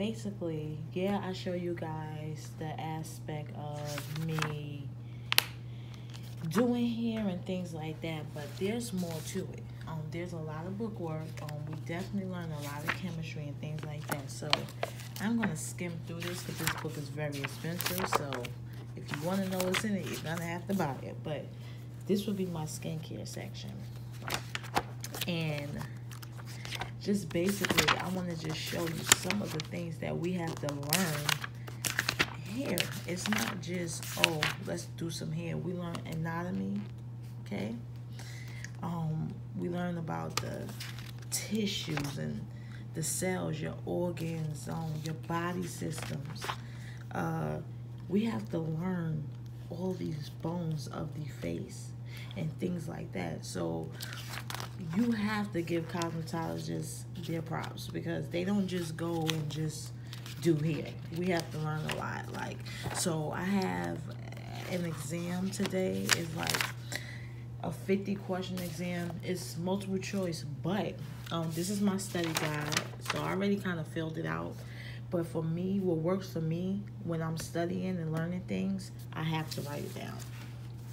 basically, yeah, I show you guys the aspect of me doing hair and things like that, but there's more to it. Um, there's a lot of book work. Um, we definitely learn a lot of chemistry and things like that. So I'm gonna skim through this because this book is very expensive. So if you want to know what's in it, you're gonna have to buy it. But this will be my skincare section, and just basically, I want to just show you some of the things that we have to learn here. It's not just, oh, let's do some hair. We learn anatomy, okay? Um, we learn about the tissues and the cells, your organs, um, your body systems. Uh, we have to learn all these bones of the face and things like that. So you have to give cosmetologists their props because they don't just go and just do hair. We have to learn a lot. Like, so I have an exam today. It's like a 50 question exam. It's multiple choice, but um, this is my study guide. So I already kind of filled it out. But for me, what works for me when I'm studying and learning things, I have to write it down.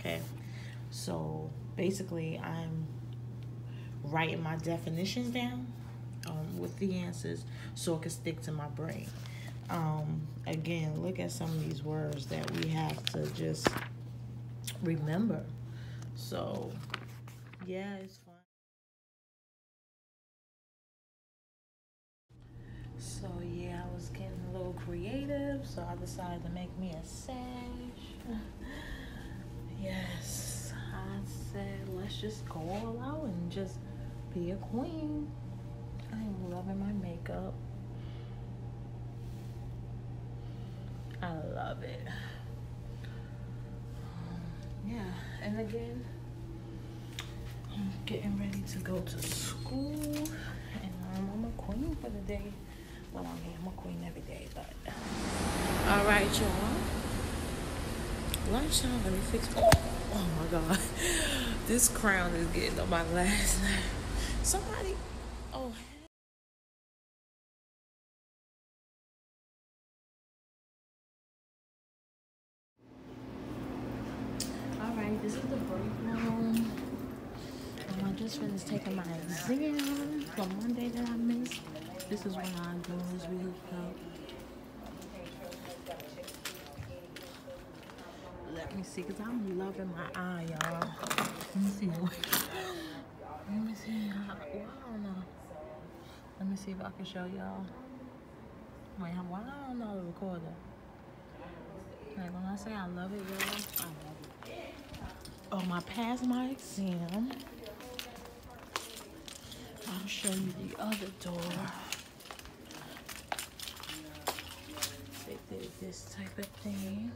Okay. So basically, I'm writing my definitions down um, with the answers so it can stick to my brain. Um, again, look at some of these words that we have to just remember. So, yeah, it's fun. So, yeah, I was getting a little creative, so I decided to make me a sash. yes, I said, let's just go all out and just be a queen. I'm loving my makeup. I love it. Yeah, and again, I'm getting ready to go to school, and I'm a queen for the day. Well, I mean, I'm a queen every day, but all right, y'all. Lunchtime. Let me fix. Oh, oh my god, this crown is getting on my last nerve. Somebody, oh. All right, this is the break room. Um, I just finished taking my exam from Monday that I missed. This is when I do this real help. Let me see, because I'm loving my eye, y'all. Let me see. Know. Let me see if I can show y'all. Wait, well, I don't know the recorder. Like when I say I love it, y'all, I love it. Oh, my past my exam. I'll show you the other door. They did this type of thing.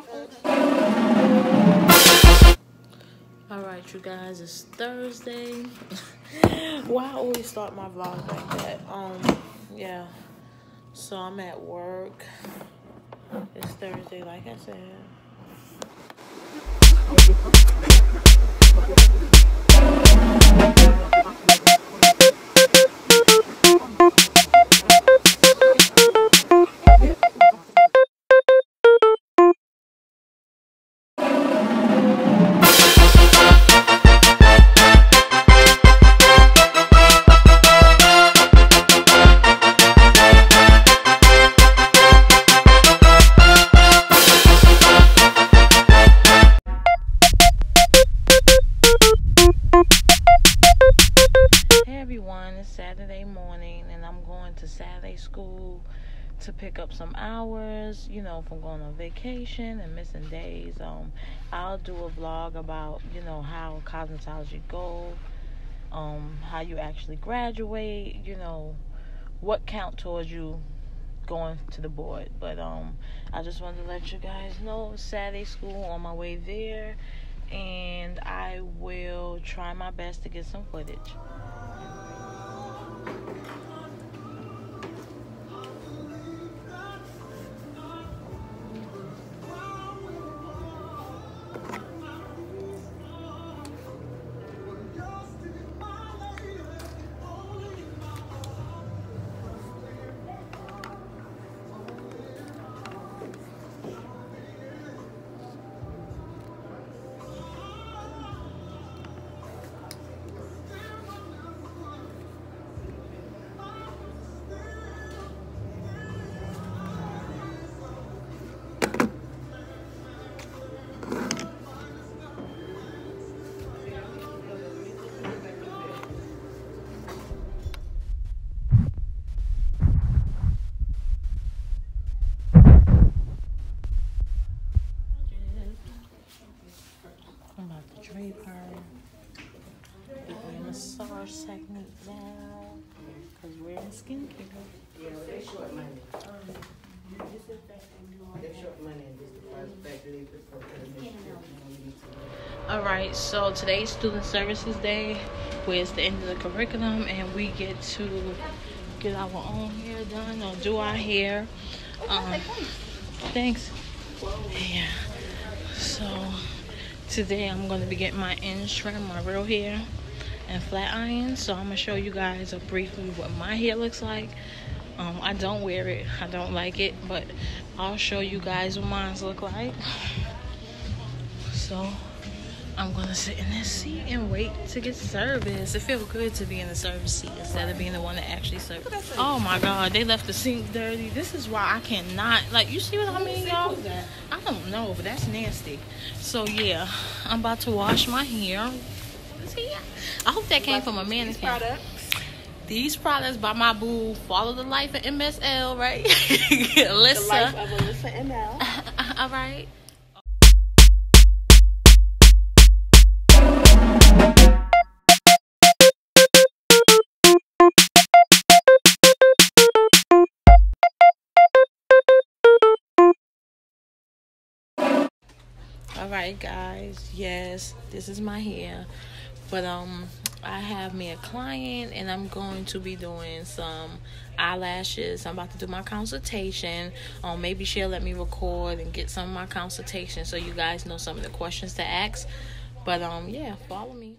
BGFH. All right, you guys, it's Thursday. Why I always start my vlog like that? Um, yeah. So I'm at work. It's Thursday, like I said. And I'm going to Saturday school to pick up some hours, you know, from going on vacation and missing days. Um I'll do a vlog about, you know, how cosmetology go, um, how you actually graduate, you know, what count towards you going to the board. But um I just wanted to let you guys know Saturday school on my way there and I will try my best to get some footage. All right, so today's Student Services Day, where it's the end of the curriculum, and we get to get our own hair done or do our hair. Um, thanks. Yeah. So today I'm going to be getting my ends trimmed, my real hair, and flat iron. So I'm gonna show you guys a briefly what my hair looks like. Um, I don't wear it, I don't like it, but I'll show you guys what mine's look like. So I'm gonna sit in this seat and wait to get service. It feels good to be in the service seat instead of being the one that actually serves. Oh my god, they left the sink dirty. This is why I cannot like you see what I mean, y'all? I don't know, but that's nasty. So yeah, I'm about to wash my hair. See, I hope that came from a mannequin. These products by my boo, follow the life of MSL, right? Alyssa. The life of Alyssa ML. All right. All right, guys. Yes, this is my hair. But um I have me a client and I'm going to be doing some eyelashes. I'm about to do my consultation. Um maybe she'll let me record and get some of my consultation so you guys know some of the questions to ask. But um yeah, follow me.